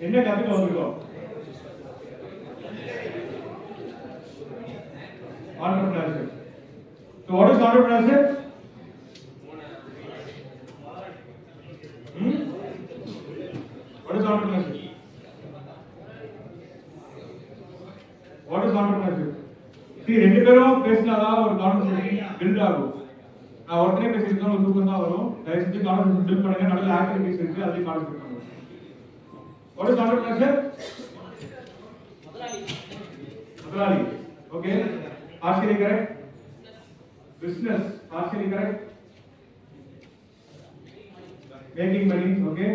என்ன கத்துக்க வந்திருக்கோம் entrepreneurship so what is entrepreneurship hmm? what is entrepreneurship what is entrepreneurship see ரெண்டு பேரும் பேசினாதான் ஒரு கான்வர்சேஷன் பில்ட் ஆகும் நான் ஒருத்தனே பேசிட்டு ஒரு தூக்கம் தான் வரும் தயவு செஞ்சு கான்வர்சேஷன் பில்ட் பண்ணுங்க நல்ல ஆக்டிவிட்டிஸ் இருக்கு அதையும் கான்வர்சேட் பண்ணுங்க what is entrepreneurship முதலாளி okay partially correct business partially correct making money okay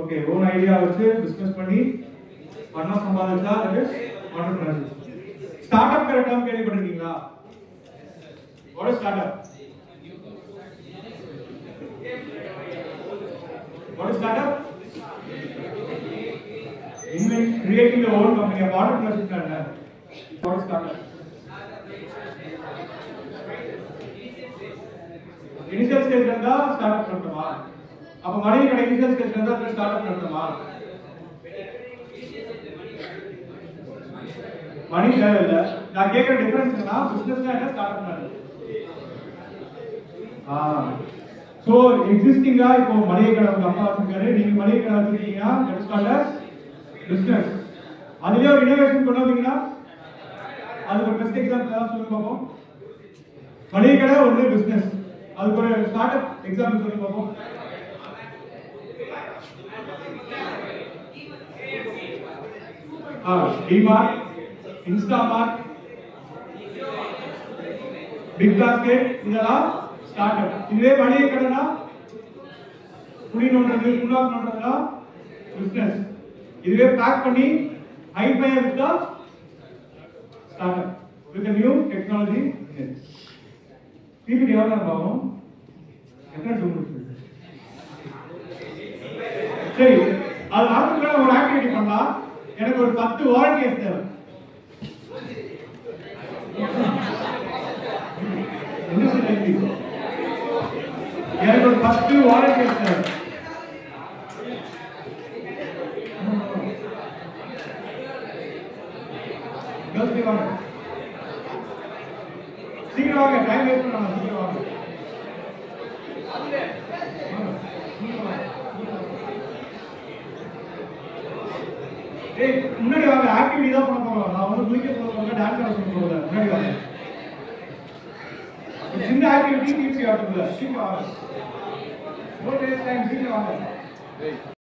okay own idea வச்சு பிசினஸ் பண்ணி பணம் சம்பாதிச்சா அது entrepreneurship ஸ்டார்ட் அப் டேர்ம் கேள்விப்பட்டிருக்கீங்களா what is start up what is start creating their own company. A model process is done. What is coming? Initial stage కింద startup పెడతామా అప్పుడు money ఇక్కడ ఇనిషియల్ స్టేజ్ కింద స్టార్ట్అప్ పెడతామా మనీ లేదు నాకు కేక డిఫరెన్స్ బిజినెస్ అయినా స్టార్ట్అప్ సో ఎగ్జిస్టింగ్ గా ఇప్పుడు మనీ ఇక్కడ ఒక అమ్మ కానీ నీకు మనీ ఇక్కడ వచ్చింది దట్ ఇస్ కాల్డ్ பிசினஸ் அதுலயே ஒரு இனோவேஷன் கொண்டு வந்தீங்கன்னா அது ஒரு பெஸ்ட் எக்ஸாம்பிள் ஏதாவது சொல்லுங்க பாப்போம் மளிகை கடை ஒன்று பிசினஸ் அதுக்கு ஒரு ஸ்டார்ட் அப் எக்ஸாம்பிள் சொல்லுங்க பாப்போம் ஆ டிமார்ட் இன்ஸ்டாமார்ட் பிக் பாஸ்கெட் இதெல்லாம் ஸ்டார்ட் அப் இதுவே மளிகை கடைனா குடி நோண்டுறது புல்லாக் நோண்டுறதுலாம் பிசினஸ் இதுவே பேக் பண்ணி ஹைஃபை வித்தா start up with new technology PPT எவ்வளோ பாவம் எத்தனை டூ சரி அது நடந்துக்கிற ஒரு ஆக்டிவிட்டி பண்ணா எனக்கு ஒரு பத்து வாலண்டியர்ஸ் தேவை என்ன சொல்றீங்க? எனக்கு ஒரு பத்து வாலண்டியர்ஸ் தேவை Girls, நீ வாங்க சீக்கிரம் வாங்க டைம் வேஸ்ட் பண்ணாம சீக்கிரம் வாங்க வாங்க. சீக்கிரம் வாங்க. ஏய் முன்னாடி வாங்க ஆக்டிவிட்டி தான் பண்ண போறோம் நான் வந்து குளிக்க சொல்ல போறேன் டான்ஸ் ஆட சொல்ல போறேன் முன்னாடி வாங்க ஒரு சின்ன ஆக்டிவிட்டி டீச் ஆட்டுங்க சீக்கிரம் வாங்க நோ வேஸ்ட் டைம் சீக்கிரம் வாங்க